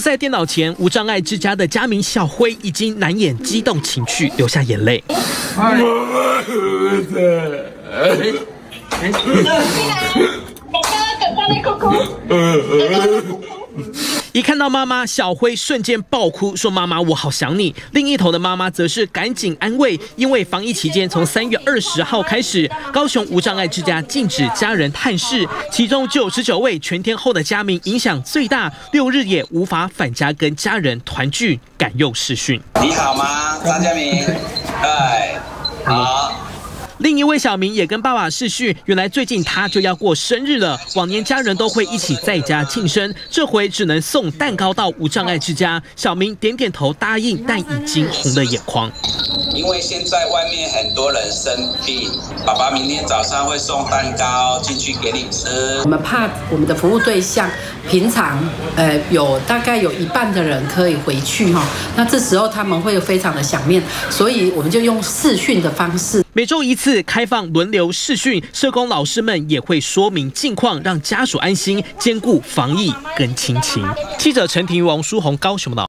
坐在电脑前无障碍之家的家明小辉已经难掩激动情绪，流下眼泪。一看到妈妈，小辉瞬间爆哭，说：“妈妈，我好想你。”另一头的妈妈则是赶紧安慰，因为防疫期间从三月二十号开始，高雄无障碍之家禁止家人探视，其中九十九位全天候的家民影响最大，六日也无法返家跟家人团聚，改用视讯。你好吗，张家明？哎，好。另一位小明也跟爸爸视讯，原来最近他就要过生日了。往年家人都会一起在家庆生，这回只能送蛋糕到无障碍之家。小明点点头答应，但已经红了眼眶。因为现在外面很多人生病，爸爸明天早上会送蛋糕进去给你吃。我们怕我们的服务对象平常呃有大概有一半的人可以回去哈，那这时候他们会非常的想念，所以我们就用视讯的方式，每周一次。开放轮流试训，社工老师们也会说明近况，让家属安心，兼顾防疫跟亲情。记者陈庭、王书红、高雄报道。